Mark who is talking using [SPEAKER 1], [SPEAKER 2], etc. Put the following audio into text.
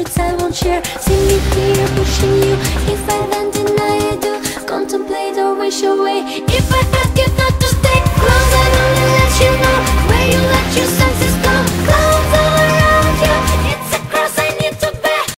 [SPEAKER 1] secrets I won't share See me here pushing you If I then deny I do Contemplate or wish away If I.